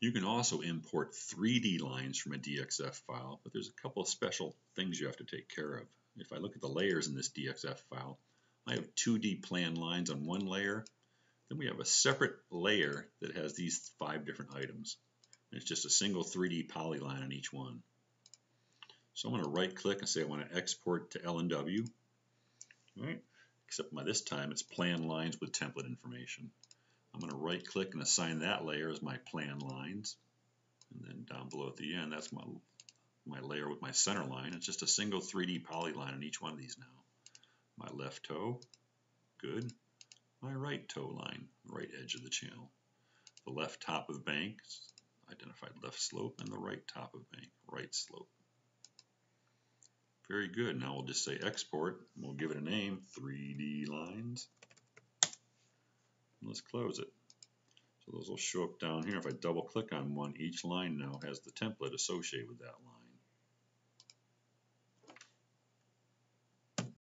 You can also import 3D lines from a DXF file, but there's a couple of special things you have to take care of. If I look at the layers in this DXF file, I have 2D plan lines on one layer. Then we have a separate layer that has these five different items. And it's just a single 3D polyline on each one. So I'm going to right click and say I want to export to LNW. All right. Except by this time it's plan lines with template information. I'm going to right click and assign that layer as my plan lines. And then down below at the end, that's my, my layer with my center line. It's just a single 3D polyline on each one of these now. My left toe, good. My right toe line, right edge of the channel. The left top of bank, identified left slope, and the right top of bank, right slope. Very good. Now we'll just say export. We'll give it a name, 3D lines. Let's close it. So those will show up down here. If I double click on one, each line now has the template associated with that